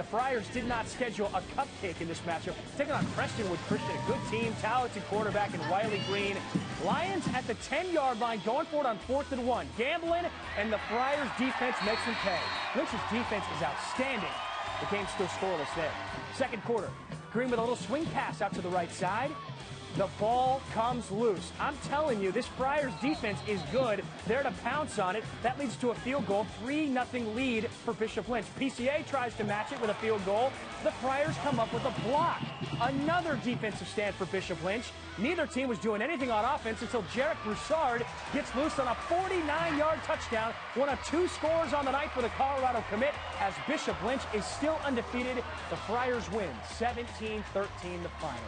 the Friars did not schedule a cupcake in this matchup. Taking on Prestonwood Christian, a good team, talented quarterback in Wiley Green. Lions at the 10-yard line, going for it on fourth and one. Gambling, and the Friars defense makes them pay. Lynch's defense is outstanding. The game's still scoreless there. Second quarter, Green with a little swing pass out to the right side. The ball comes loose. I'm telling you, this Friars defense is good. They're to pounce on it. That leads to a field goal. 3 0 lead for Bishop Lynch. PCA tries to match it with a field goal. The Friars come up with a block. Another defensive stand for Bishop Lynch. Neither team was doing anything on offense until Jarek Broussard gets loose on a 49-yard touchdown. One of two scores on the night for the Colorado commit as Bishop Lynch is still undefeated. The Friars win 17-13 the final.